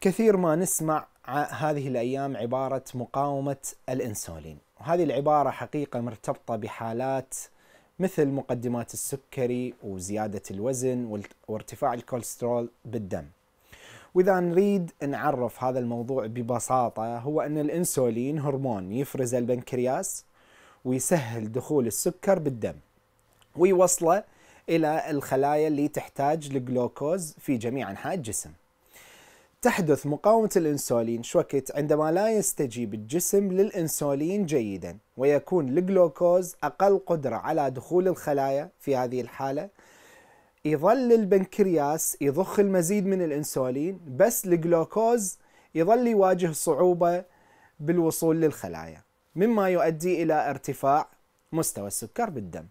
كثير ما نسمع هذه الأيام عبارة مقاومة الإنسولين. وهذه العبارة حقيقة مرتبطة بحالات مثل مقدمات السكري وزيادة الوزن وارتفاع الكوليسترول بالدم. وإذا نريد نعرف هذا الموضوع ببساطة هو أن الإنسولين هرمون يفرز البنكرياس ويسهل دخول السكر بالدم ويوصله إلى الخلايا اللي تحتاج لجلوكوز في جميع أنحاء الجسم. تحدث مقاومة الإنسولين شوكت عندما لا يستجيب الجسم للإنسولين جيدا ويكون الجلوكوز أقل قدرة على دخول الخلايا في هذه الحالة. يظل البنكرياس يضخ المزيد من الإنسولين بس الجلوكوز يظل يواجه صعوبة بالوصول للخلايا مما يؤدي إلى ارتفاع مستوى السكر بالدم.